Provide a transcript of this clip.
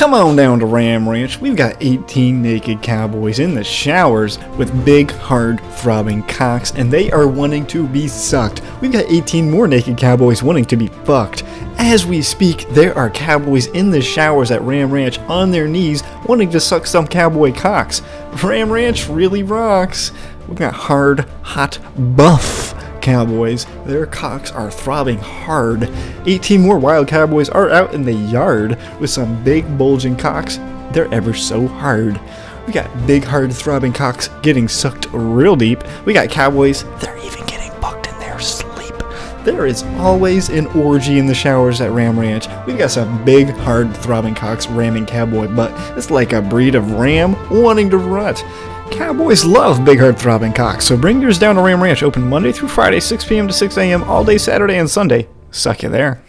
Come on down to Ram Ranch. We've got 18 naked cowboys in the showers with big, hard, throbbing cocks, and they are wanting to be sucked. We've got 18 more naked cowboys wanting to be fucked. As we speak, there are cowboys in the showers at Ram Ranch on their knees wanting to suck some cowboy cocks. Ram Ranch really rocks. We've got hard, hot, buff cowboys. Their cocks are throbbing hard. 18 more wild cowboys are out in the yard with some big bulging cocks. They're ever so hard. We got big hard throbbing cocks getting sucked real deep. We got cowboys, they're even getting bucked in their sleep. There is always an orgy in the showers at Ram Ranch. We've got some big, hard, throbbing cocks ramming cowboy butt. It's like a breed of ram wanting to rut. Cowboys love big hard throbbing cocks, so bring yours down to Ram Ranch, open Monday through Friday, 6 p.m. to 6 a.m. all day Saturday and Sunday. Suck you there.